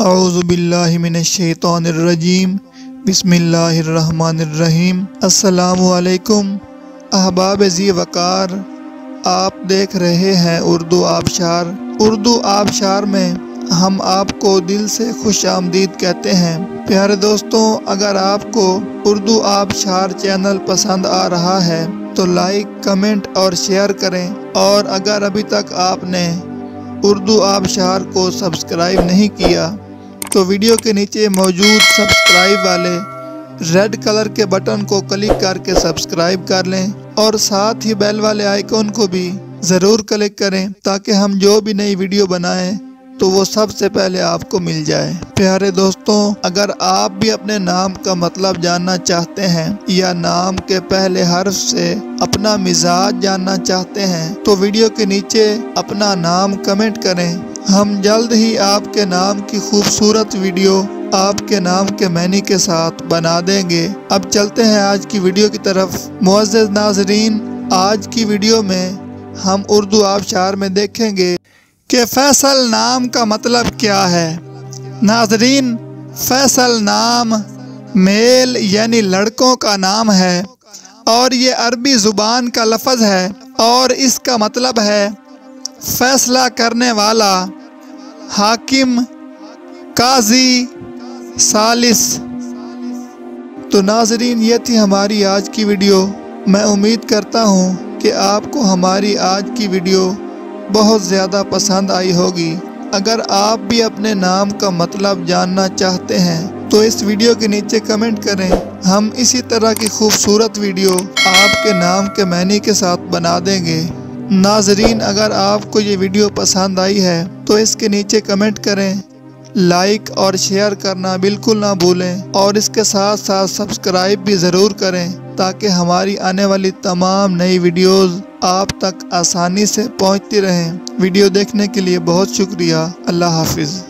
اعوذ باللہ من الشیطان الرجیم، بسم اللہ الرحمن الرحیم۔ السلام علیکم، احباب زی وقار، آپ دیکھ رہے ہیں اردو آبشار۔ اردو آبشار میں ہم آپ کو دل سے خوش آمدید کہتے ہیں۔ پیارے دوستوں، اگر آپ کو اردو آبشار چینل پسند آ رہا ہے، تو لائک، کمنٹ اور شیئر کریں۔ اور اگر ابھی تک آپ نے اردو آبشار کو سبسکرائب نہیں کیا تو ویڈیو کے نیچے موجود سبسکرائب والے ریڈ کلر کے بٹن کو کلک کر کے سبسکرائب کر لیں اور ساتھ ہی بیل والے آئیکن کو بھی ضرور کلک کریں تاکہ ہم جو بھی نئی ویڈیو بنائیں تو وہ سب سے پہلے آپ کو مل جائے۔ پیارے دوستوں، اگر آپ بھی اپنے نام کا مطلب جاننا چاہتے ہیں یا نام کے پہلے حرف سے اپنا مزاج جاننا چاہتے ہیں تو ویڈیو کے نیچے اپنا نام کمنٹ کریں۔ ہم جلد ہی آپ کے نام کی خوبصورت ویڈیو آپ کے نام کے معنی کے ساتھ بنا دیں گے۔ اب چلتے ہیں آج کی ویڈیو کی طرف۔ معزز ناظرین، آج کی ویڈیو میں ہم اردو آبشار میں دیکھیں گے کہ فیصل نام کا مطلب کیا ہے۔ ناظرین، فیصل نام میل یعنی لڑکوں کا نام ہے اور یہ عربی زبان کا لفظ ہے اور اس کا مطلب ہے فیصلہ کرنے والا۔ حاکم، قاضی سالس تو ناظرین، یہ تھی ہماری آج کی ویڈیو۔ میں امید کرتا ہوں کہ آپ کو ہماری آج کی ویڈیو بہت زیادہ پسند آئی ہوگی۔ اگر آپ بھی اپنے نام کا مطلب جاننا چاہتے ہیں، تو اس ویڈیو کے نیچے کمنٹ کریں۔ ہم اسی طرح کی خوبصورت ویڈیو آپ کے نام کے معنی کے ساتھ بنا دیں گے۔ ناظرین، اگر آپ کو یہ ویڈیو پسند آئی ہے، تو اس کے نیچے کمنٹ کریں۔ لائک اور شیئر کرنا بالکل نہ بھولیں۔ اور اس کے ساتھ ساتھ سبسکرائب بھی ضرور کریں، تاکہ ہماری آنے والی تمام نئی ویڈیوز آپ تک آسانی سے پہنچتی رہیں۔ ویڈیو دیکھنے کے لیے بہت شکریہ۔ اللہ حافظ۔